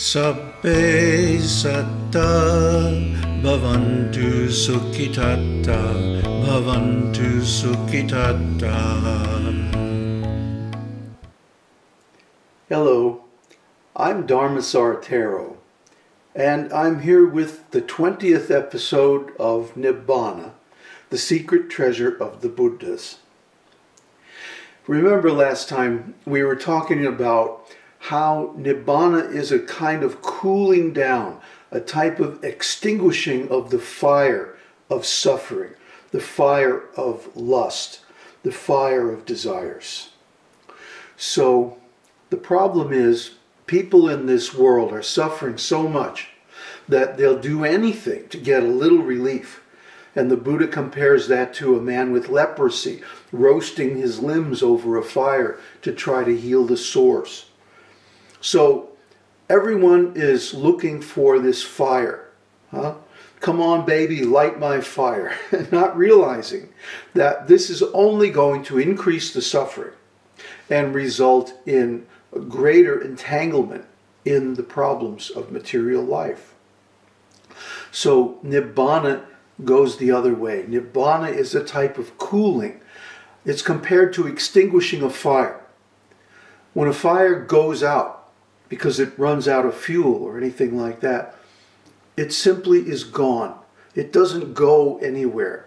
Sabbe satta bhavantu sukhitatta bhavantu sukhitatta. Hello, I'm Dharmasar Taro, and I'm here with the 20th episode of Nibbana, the secret treasure of the Buddhas. Remember last time we were talking about how Nibbana is a kind of cooling down, a type of extinguishing of the fire of suffering, the fire of lust, the fire of desires. So the problem is people in this world are suffering so much that they'll do anything to get a little relief. And the Buddha compares that to a man with leprosy, roasting his limbs over a fire to try to heal the sores. So everyone is looking for this fire. Huh? Come on, baby, light my fire. Not realizing that this is only going to increase the suffering and result in a greater entanglement in the problems of material life. So Nibbana goes the other way. Nibbana is a type of cooling. It's compared to extinguishing a fire. When a fire goes out, because it runs out of fuel or anything like that. It simply is gone. It doesn't go anywhere.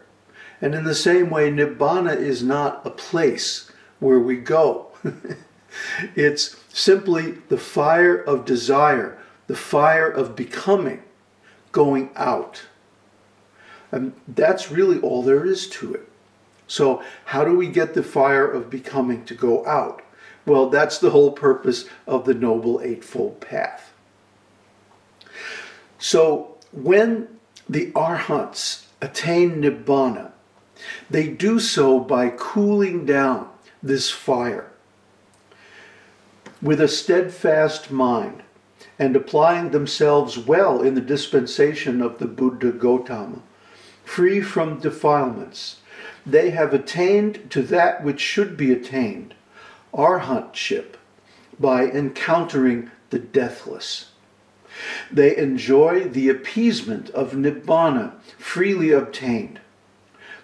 And in the same way, Nibbana is not a place where we go. it's simply the fire of desire, the fire of becoming, going out. And that's really all there is to it. So, how do we get the fire of becoming to go out? Well, that's the whole purpose of the Noble Eightfold Path. So, when the Arhants attain Nibbana, they do so by cooling down this fire with a steadfast mind and applying themselves well in the dispensation of the Buddha Gotama, free from defilements. They have attained to that which should be attained arhatship by encountering the deathless. They enjoy the appeasement of nibbana freely obtained.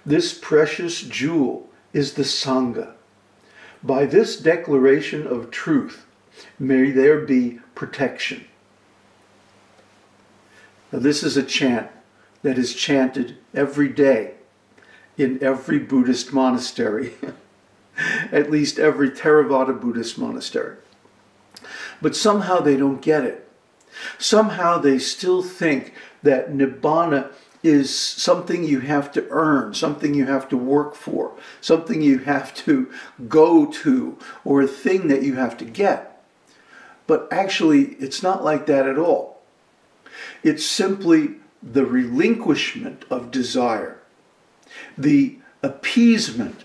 This precious jewel is the Sangha. By this declaration of truth, may there be protection. Now, this is a chant that is chanted every day in every Buddhist monastery. at least every Theravada Buddhist monastery. But somehow they don't get it. Somehow they still think that Nibbana is something you have to earn, something you have to work for, something you have to go to, or a thing that you have to get. But actually, it's not like that at all. It's simply the relinquishment of desire, the appeasement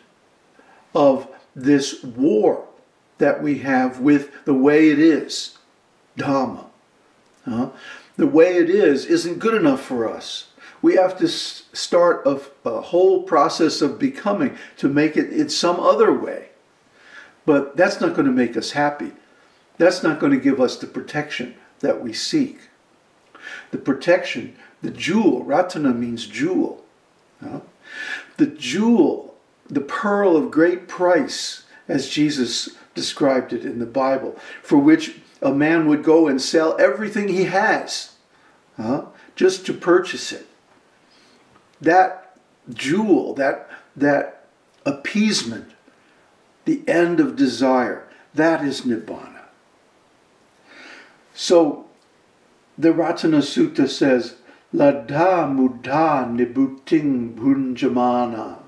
of this war that we have with the way it is, Dhamma. Uh, the way it is isn't good enough for us. We have to start a, a whole process of becoming to make it in some other way. But that's not going to make us happy. That's not going to give us the protection that we seek. The protection, the jewel, Ratana means jewel. Uh, the jewel the pearl of great price, as Jesus described it in the Bible, for which a man would go and sell everything he has huh, just to purchase it. That jewel, that, that appeasement, the end of desire, that is Nibbana. So the Ratana Sutta says, Ladha mudha nibuting bhunjamana.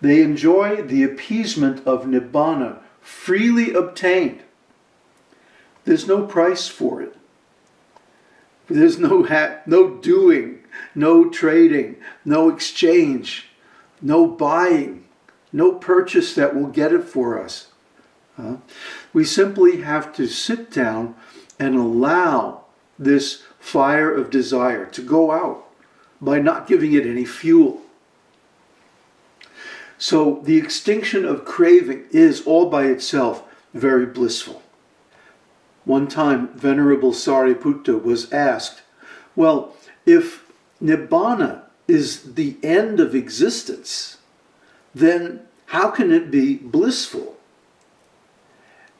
They enjoy the appeasement of nibbana freely obtained. There's no price for it. There's no no doing, no trading, no exchange, no buying, no purchase that will get it for us. Uh, we simply have to sit down and allow this fire of desire to go out by not giving it any fuel. So the extinction of craving is all by itself very blissful. One time, Venerable Sariputta was asked, Well, if Nibbana is the end of existence, then how can it be blissful?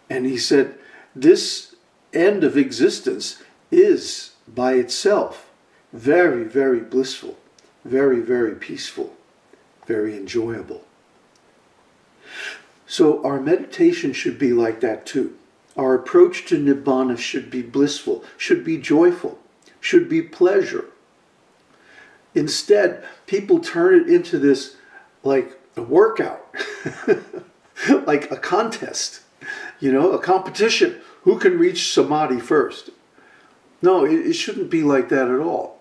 And he said, This end of existence is by itself very, very blissful, very, very peaceful, very enjoyable. So our meditation should be like that too. Our approach to Nibbana should be blissful, should be joyful, should be pleasure. Instead, people turn it into this like a workout, like a contest, you know, a competition. Who can reach samadhi first? No, it, it shouldn't be like that at all.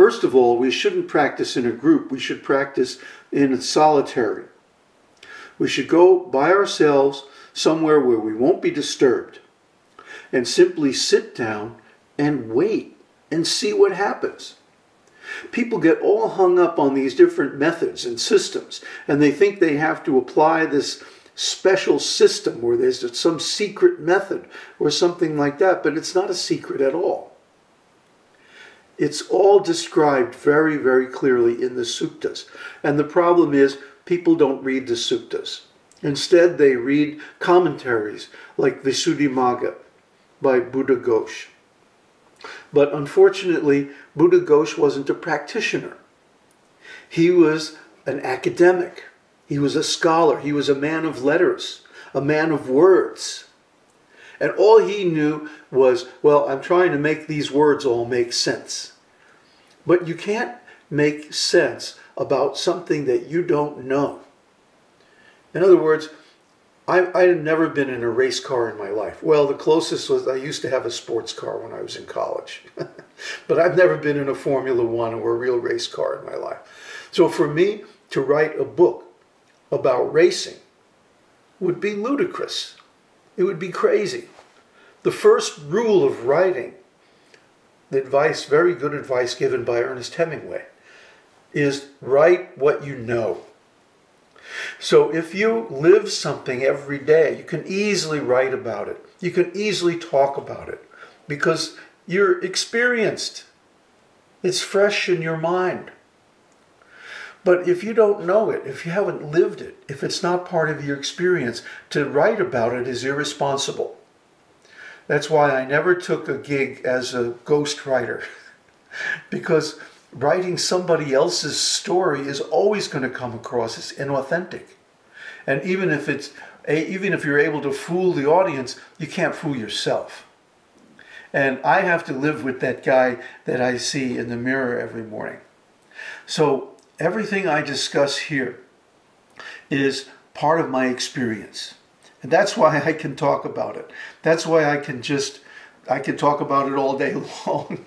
First of all, we shouldn't practice in a group. We should practice in solitary. We should go by ourselves somewhere where we won't be disturbed and simply sit down and wait and see what happens. People get all hung up on these different methods and systems, and they think they have to apply this special system or there's some secret method or something like that, but it's not a secret at all. It's all described very, very clearly in the suttas. And the problem is, people don't read the suttas. Instead, they read commentaries like Visuddhimagga by Buddhaghosh. But unfortunately, Buddhaghosh wasn't a practitioner. He was an academic. He was a scholar. He was a man of letters, a man of words. And all he knew was, well, I'm trying to make these words all make sense. But you can't make sense about something that you don't know. In other words, I, I had never been in a race car in my life. Well, the closest was I used to have a sports car when I was in college. but I've never been in a Formula One or a real race car in my life. So for me to write a book about racing would be ludicrous. It would be crazy. The first rule of writing, the advice, very good advice given by Ernest Hemingway, is write what you know. So if you live something every day, you can easily write about it. You can easily talk about it because you're experienced. It's fresh in your mind. But if you don't know it, if you haven't lived it, if it's not part of your experience, to write about it is irresponsible. That's why I never took a gig as a ghostwriter because writing somebody else's story is always going to come across as inauthentic. And even if it's even if you're able to fool the audience, you can't fool yourself. And I have to live with that guy that I see in the mirror every morning. So everything I discuss here is part of my experience. And that's why I can talk about it. That's why I can just I can talk about it all day long.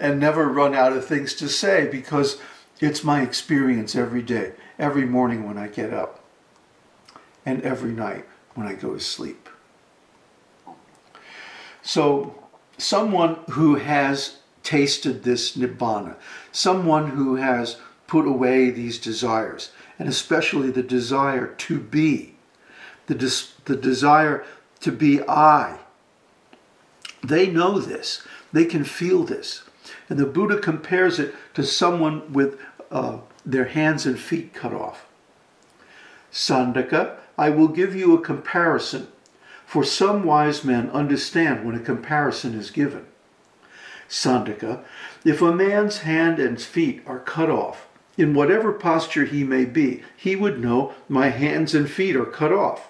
and never run out of things to say because it's my experience every day, every morning when I get up, and every night when I go to sleep. So, someone who has tasted this nibbana, someone who has put away these desires, and especially the desire to be, the, des- the desire to be I, they know this. They can feel this. And the Buddha compares it to someone with uh, their hands and feet cut off. Sandaka, I will give you a comparison, for some wise men understand when a comparison is given. Sandaka, if a man's hand and feet are cut off, in whatever posture he may be, he would know my hands and feet are cut off.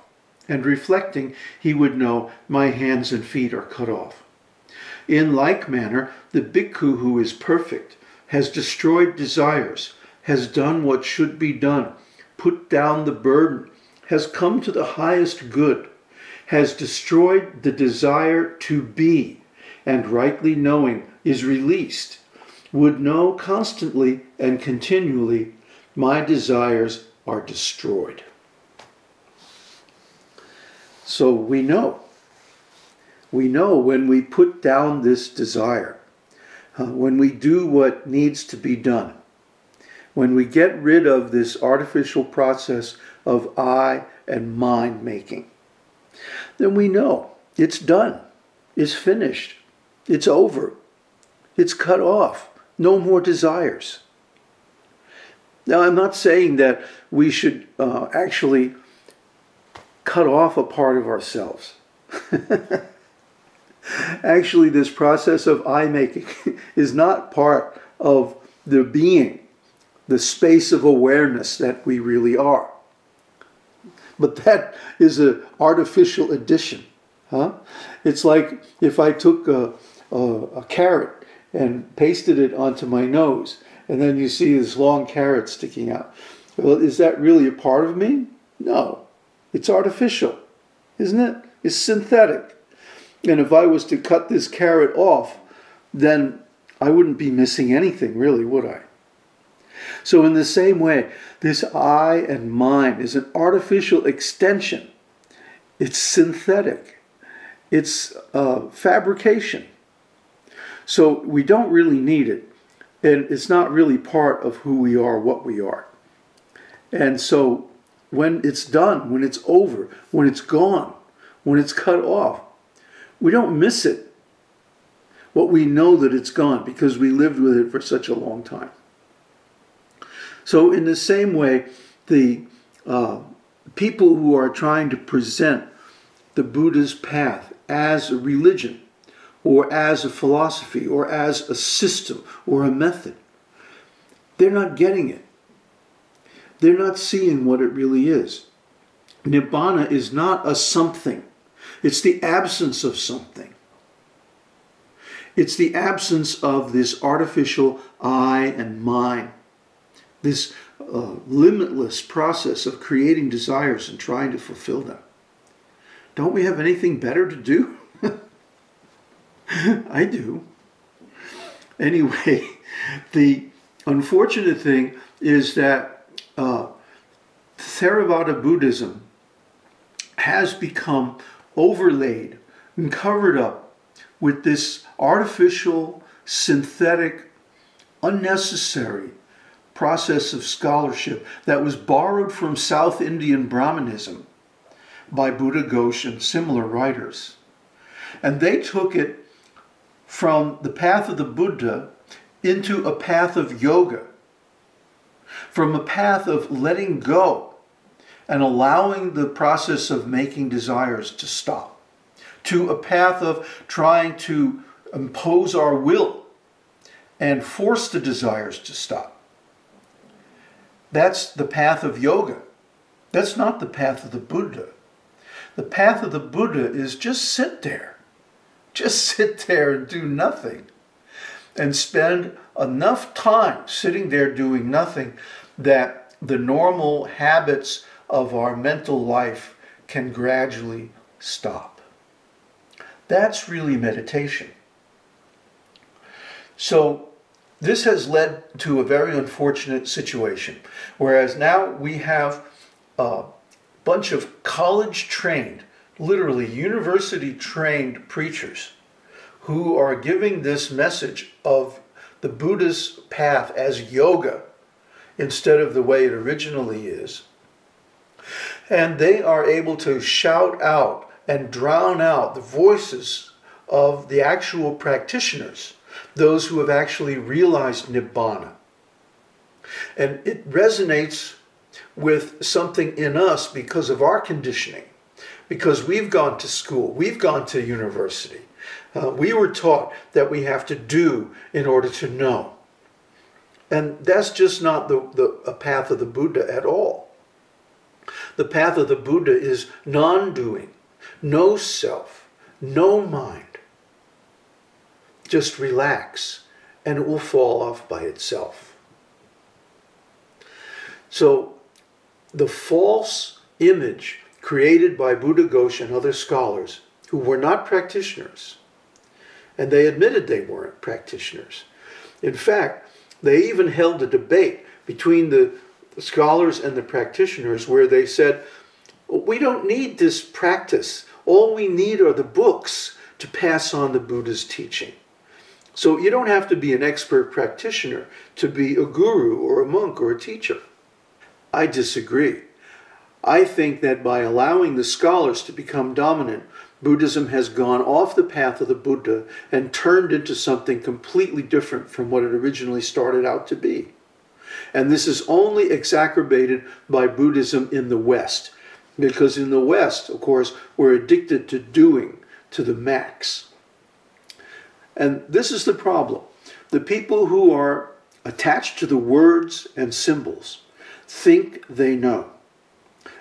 And reflecting, he would know my hands and feet are cut off. In like manner, the bhikkhu who is perfect has destroyed desires, has done what should be done, put down the burden, has come to the highest good, has destroyed the desire to be, and rightly knowing is released, would know constantly and continually, my desires are destroyed. So we know we know when we put down this desire, uh, when we do what needs to be done, when we get rid of this artificial process of I and mind making, then we know it's done, it's finished, it's over, it's cut off, no more desires. Now, I'm not saying that we should uh, actually cut off a part of ourselves. actually, this process of I making is not part of the being, the space of awareness that we really are. But that is an artificial addition. Huh? It's like if I took a, a, a carrot and pasted it onto my nose, and then you see this long carrot sticking out. Well, is that really a part of me? No. It's artificial, isn't it? It's synthetic. And if I was to cut this carrot off, then I wouldn't be missing anything, really, would I? So, in the same way, this I and mine is an artificial extension. It's synthetic. It's uh, fabrication. So, we don't really need it. And it's not really part of who we are, what we are. And so, when it's done, when it's over, when it's gone, when it's cut off, we don't miss it. What we know that it's gone because we lived with it for such a long time. So, in the same way, the uh, people who are trying to present the Buddha's path as a religion, or as a philosophy, or as a system, or a method, they're not getting it. They're not seeing what it really is. Nibbana is not a something, it's the absence of something. It's the absence of this artificial I and mine this uh, limitless process of creating desires and trying to fulfill them. Don't we have anything better to do? I do. Anyway, the unfortunate thing is that uh, Theravada Buddhism has become overlaid and covered up with this artificial, synthetic, unnecessary process of scholarship that was borrowed from South Indian Brahmanism by Buddhaghosh and similar writers. And they took it from the path of the Buddha into a path of yoga, from a path of letting go and allowing the process of making desires to stop, to a path of trying to impose our will and force the desires to stop. That's the path of yoga. That's not the path of the Buddha. The path of the Buddha is just sit there. Just sit there and do nothing. And spend enough time sitting there doing nothing that the normal habits of our mental life can gradually stop. That's really meditation. So this has led to a very unfortunate situation, whereas now we have a bunch of college trained, literally university trained preachers who are giving this message of the Buddhist path as yoga instead of the way it originally is. And they are able to shout out and drown out the voices of the actual practitioners those who have actually realized Nibbana. And it resonates with something in us because of our conditioning, because we've gone to school, we've gone to university. Uh, we were taught that we have to do in order to know. And that's just not the, the a path of the Buddha at all. The path of the Buddha is non doing, no self, no mind just relax and it will fall off by itself. So, the false image created by Buddhaghosh and other scholars who were not practitioners, and they admitted they weren't practitioners. In fact, they even held a debate between the scholars and the practitioners where they said, We don't need this practice. All we need are the books to pass on the Buddha's teaching. So you don't have to be an expert practitioner to be a guru or a monk or a teacher. I disagree. I think that by allowing the scholars to become dominant, Buddhism has gone off the path of the Buddha and turned into something completely different from what it originally started out to be. And this is only exacerbated by Buddhism in the West. Because in the West, of course, we're addicted to doing to the max. And this is the problem. The people who are attached to the words and symbols think they know,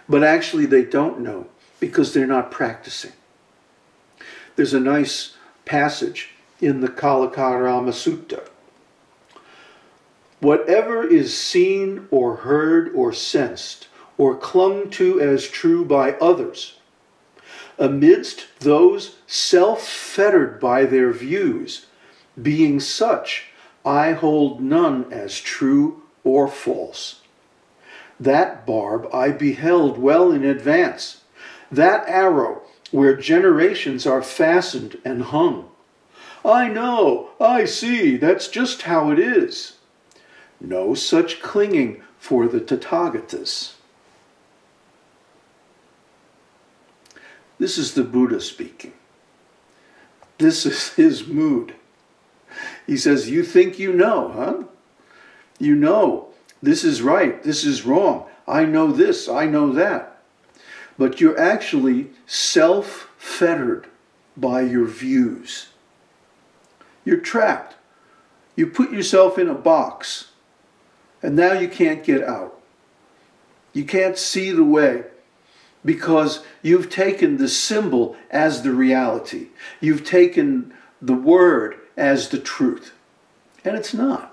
but actually they don't know because they're not practicing. There's a nice passage in the Kalakarama Sutta. Whatever is seen or heard or sensed or clung to as true by others, amidst those self fettered by their views, being such, I hold none as true or false. That barb I beheld well in advance, that arrow where generations are fastened and hung. I know, I see, that's just how it is. No such clinging for the Tathagatas. This is the Buddha speaking. This is his mood. He says, You think you know, huh? You know this is right, this is wrong. I know this, I know that. But you're actually self fettered by your views. You're trapped. You put yourself in a box, and now you can't get out. You can't see the way because you've taken the symbol as the reality. You've taken the word as the truth. And it's not.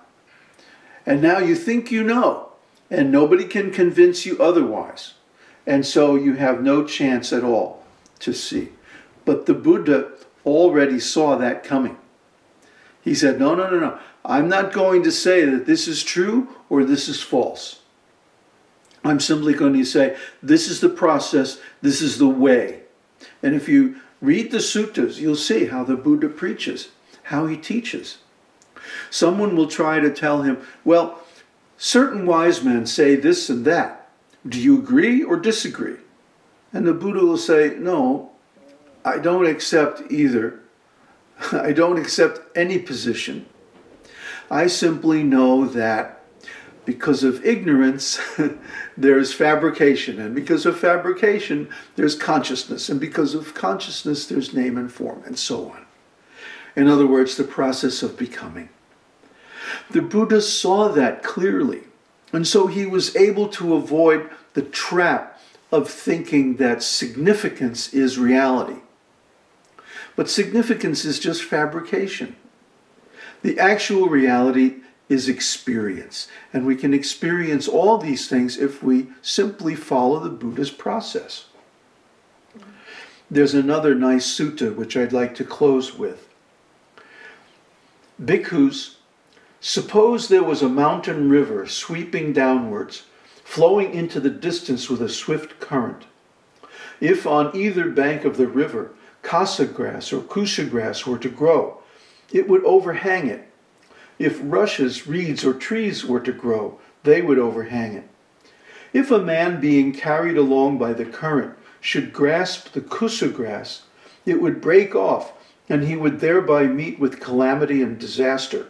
And now you think you know, and nobody can convince you otherwise. And so you have no chance at all to see. But the Buddha already saw that coming. He said, No, no, no, no. I'm not going to say that this is true or this is false. I'm simply going to say, This is the process, this is the way. And if you read the suttas, you'll see how the Buddha preaches how he teaches. Someone will try to tell him, well, certain wise men say this and that. Do you agree or disagree? And the Buddha will say, no, I don't accept either. I don't accept any position. I simply know that because of ignorance, there's fabrication. And because of fabrication, there's consciousness. And because of consciousness, there's name and form, and so on. In other words, the process of becoming. The Buddha saw that clearly, and so he was able to avoid the trap of thinking that significance is reality. But significance is just fabrication. The actual reality is experience, and we can experience all these things if we simply follow the Buddha's process. There's another nice sutta which I'd like to close with. Bhikkhus, suppose there was a mountain river sweeping downwards, flowing into the distance with a swift current. If on either bank of the river kasa grass or kusha grass were to grow, it would overhang it. If rushes, reeds, or trees were to grow, they would overhang it. If a man being carried along by the current should grasp the kusa grass, it would break off and he would thereby meet with calamity and disaster.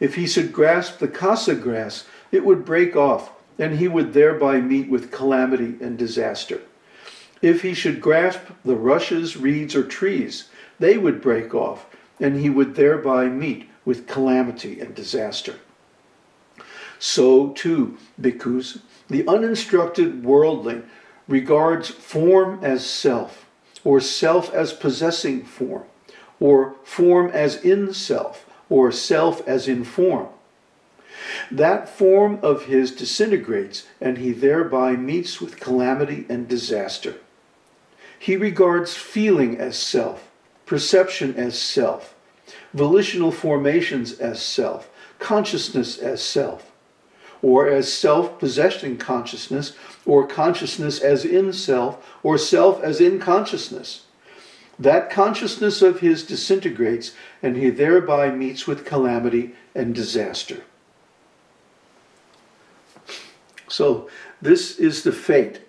If he should grasp the kasa grass, it would break off, and he would thereby meet with calamity and disaster. If he should grasp the rushes, reeds, or trees, they would break off, and he would thereby meet with calamity and disaster. So, too, bhikkhus, the uninstructed worldling regards form as self, or self as possessing form or form as in self, or self as in form. That form of his disintegrates, and he thereby meets with calamity and disaster. He regards feeling as self, perception as self, volitional formations as self, consciousness as self, or as self possessing consciousness, or consciousness as in self, or self as in consciousness. That consciousness of his disintegrates, and he thereby meets with calamity and disaster. So, this is the fate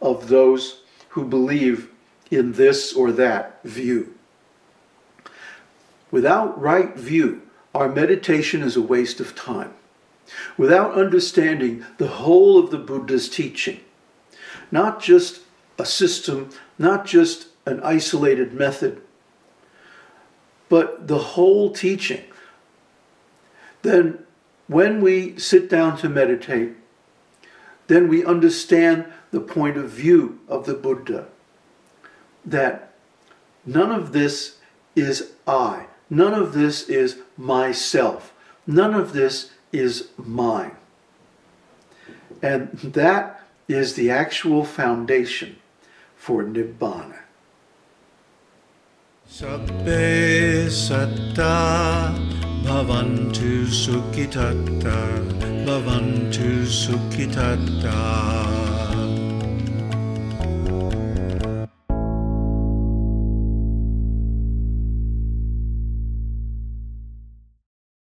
of those who believe in this or that view. Without right view, our meditation is a waste of time. Without understanding the whole of the Buddha's teaching, not just a system, not just an isolated method, but the whole teaching, then when we sit down to meditate, then we understand the point of view of the Buddha that none of this is I, none of this is myself, none of this is mine. And that is the actual foundation for Nibbana. Sabbe satta bhavantu sukhitatta bhavantu sukhitatta